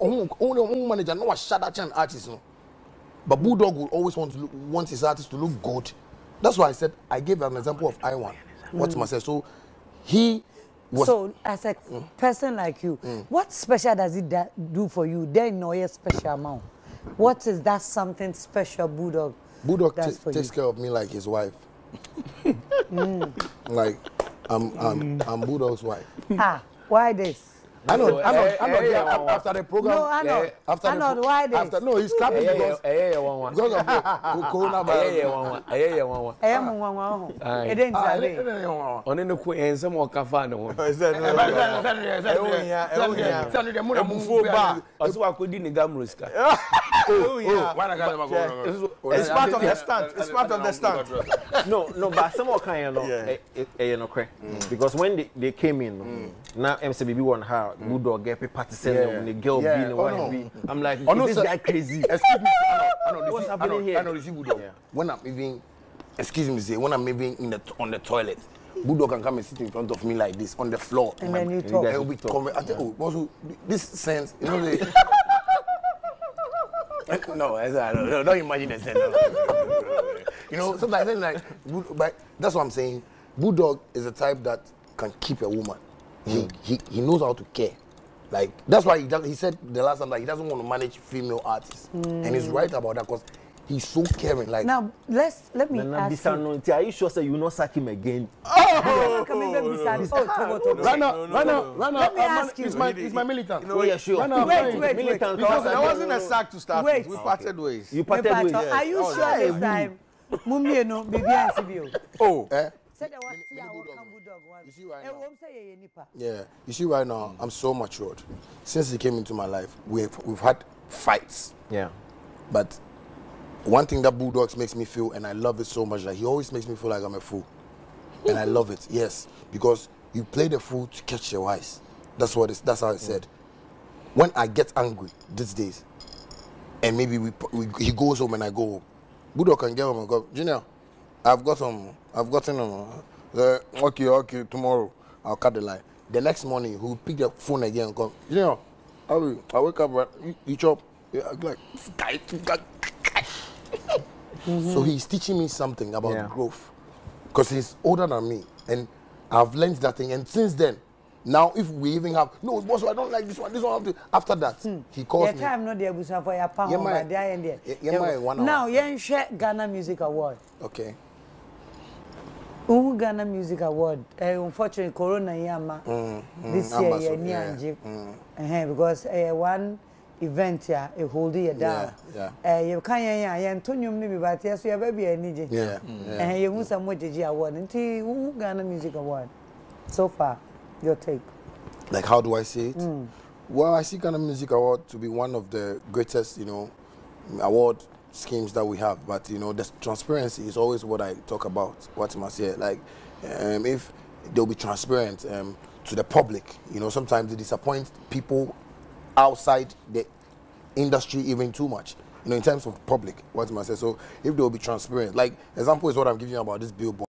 ɔmo ɔmo manager no wa shut that artist no. But bulldog will always want to look want his artist to look good. That's why i said i gave an example of iwan what mm. say so he was so as a person like you what special does it do for you? Then no yes special amount. What is that something special bulldog bulldog takes you? care of me like his wife. Like i'm i'm i'm bulldog's wife. Ah why this I know, So, I know, eh, I know. eh, yeah, yeah, af- after the program, no i know after i the know pro- why this after no, he's clapping ɛyɛ because yɛ ɛyɛ yɛ wɔn wa because of the co- ɛyɛ yɛ coronavirus. wɔn wa ɛyɛ yɛ wɔn wa ɛyɛ mu nwanwa ho Aye. ɛdɛ nti Ah, ade eh, eh, eh, eh, ɔne ne ko yɛn nsɛm a ɔka fa ne ho Ebufuo ba. ɔsɛ wakɔdi ne gamro sika It's part of the stunt. It's part of the stunt. no no but some a ɔka yɛn no Yeah. ɛ- ɛ- ɛyɛ nokorɛ because when they, they came in no na ɛm sɛ biribi wɔ no get pepa te sɛ Yeah. no ne girl Yeah. bi ne Oh, wife no. bi i'm like Oh, no, is this guy crazy Excuse me, I know, What's this- I happening here? I know, this is Bulldog. When I'm even, excuse me, say, when I'm even in the on the toilet, Bulldog can come and sit in front of me like this on the floor. And My- then you talk. He'll be conver- I think, oh, also, this sense, you know, they, no, no, no, don't imagine the sense. you know, sometimes I think like, but that's what I'm saying. Bulldog is a type that can keep a woman. He, hmm. he, he knows how to care. Like that's why he does, he said the last time that he doesn't want to manage female artists, and he's hmm. right about that because he's so caring. Like now let's let me nana ask bisa you no nti are you sure say you no sack him again How come you don't decide? oh tobo tobo right now, right now, right now, Let me I'm man- ask you. It's my, it's my militant. oh yeah sure Right now, Wait, fine. wait, wait. militant Because kawasa there wasn't a sack to start Wait. with. We parted ways. you Me parted ways pacho, are you Oh, sure yeah. this time mumie no bibi ansi bi o Oh. Eh? said the what see our bulldog one You see right e now? wom say ye nipa Yeah, you see, right now, I'm so matured. Since he came into my life, we've we've had fights, yeah but one thing that Bulldogs makes me feel, and I love it so much, that he always makes me feel like I'm a fool, and I love it. Yes, because you play the fool to catch your eyes. That's what it's. That's how it said. When I get angry these days, and maybe we, we he goes home and I go home, Bulldog can get home and go, Junior, I've got some, I've gotten um, the okay, okay, tomorrow I'll cut the line. The next morning he'll pick the phone again and come, Junior, I I wake up, you, you chop, yeah, like, guy. So he's teaching me something about Yeah. growth, because he's older than me, and I've learned that thing. And since then, now if we even have no, boss, I don't like this one. This one. To, after that, he calls your me. time no dey abusa for your pa Yeah, there and there yeah, yeah, my one hour. now yen hwe Ghana Music Award Okay. Uhu Ghana Music Award eh unfortunately corona yama this year Amba so, ye ni yeah, anje eh because eh one event ya e hold you down yeah. eh you kan yen ya yen to nwum ni bi ba te so ye ba bi ani je Yeah, yeah. eh ye hu some jeje award nti Uhu Ghana Music Award so far your take like how do I say it? Well, I see Ghana Music Award to be one of the greatest, you know, award schemes that we have. But you know, the transparency is always what I talk about. What must say, like, um, if they'll be transparent um, to the public, you know, sometimes they disappoint people outside the industry even too much. You know, in terms of public, what must say. So if they'll be transparent, like example is what I'm giving you about this billboard.